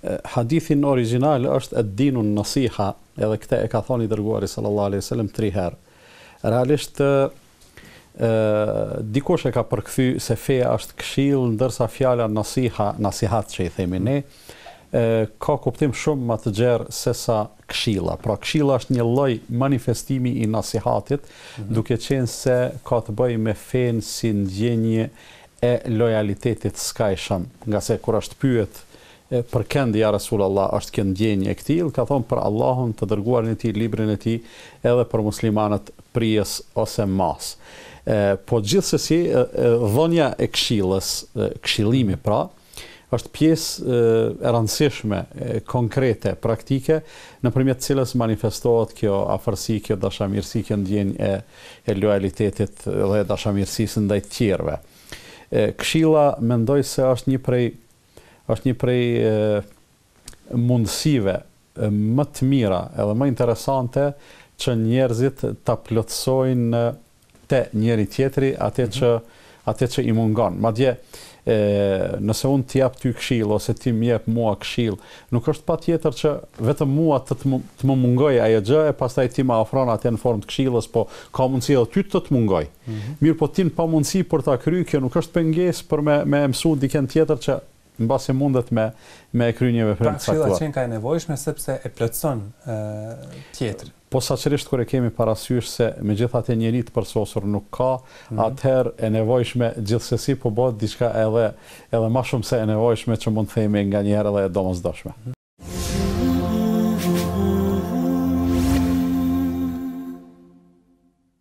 Hadithin origjinal është e dinun nasiha, edhe këte e ka thonë i dërguari sallallahu alaihi sallam tri herë. Realisht, e, dikush e ka përkthy se feja është këshil, ndërsa fjala nasiha, nasihat që i themi ne, e, ka kuptim shumë ma të gjerë sesa Këshilla. Pra këshilla është një lloj manifestimi i nasihatit, duke qenë se ka të bëjë me fenë si ndjenjë e lojalitetit të skajshëm, ngase kur është pyet për kënd ja Resulallah është kjo ndjenjë e këtillë, ka thonë për Allahun, të Dërguarin e Tij, Librin e Tij, edhe për muslimanët prijës ose masë. Po gjithsesi, dhonia e këshillës, këshillimi pra, Është pjesë e rëndësishme, konkrete, praktike, nëpërmjet të cilës manifestohet kjo afërsi, kjo dashamirësi, kjo ndjenjë e e lojalitetit dhe e dashamirësisë ndaj të tjerëve. Këshilla mendoj se është një prej është një prej mundësive më të mira edhe më interesante që njerëzit ta plotësojnë te njëri tjetri atë që atë që i mungon. Madje nëse unë të jap ty këshillë ose ti më jep mua këshillë, nuk është patjetër që vetëm mua të të më mungojë ajo gjë e pastaj ti ma ofron atë në formë të këshillës, po ka mundësi edhe ty të të mungojë. Mirëpo ti në pamundësi për ta kryer, kjo nuk është pengesë për me me e mësu dikën tjetër që Mbasi mundet me me e kry një veprim të caktuar. Pra këshilla qenka e nevojshme sepse e plotëson tjetrin. Posaçërisht kur e kemi parasysh se megjithatë njeri të përsosur nuk ka, atëherë e nevojshme gjithsesi po bohet diçka edhe edhe ma shumë se e nevojshme që mund të themi nganjëherë edhe e domosdoshme.